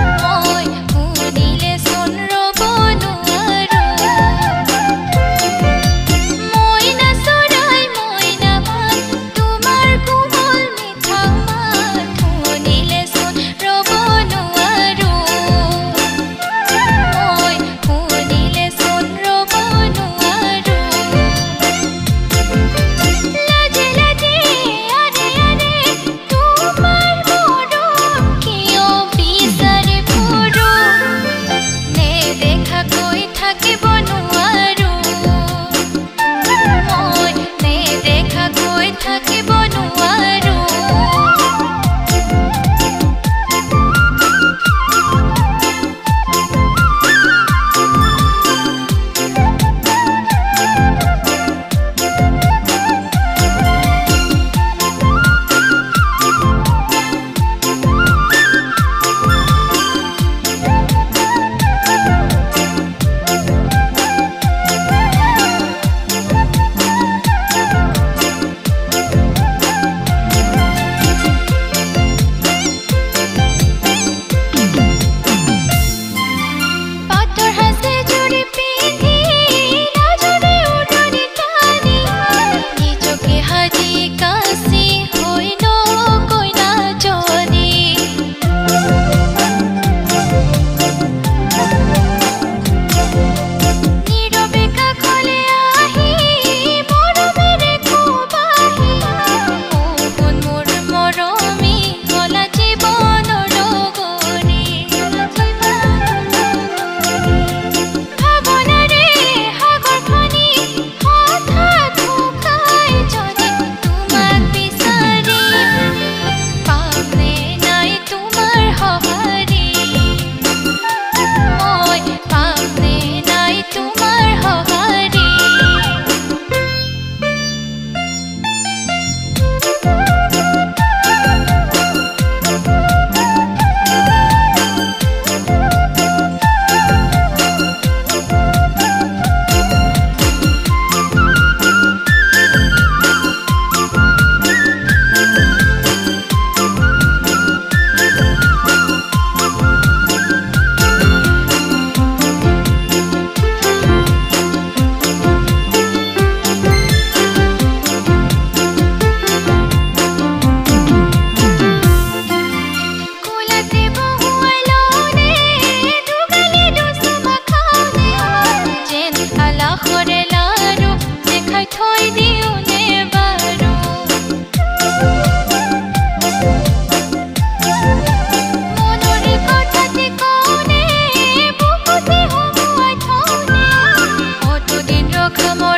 Bye. come on.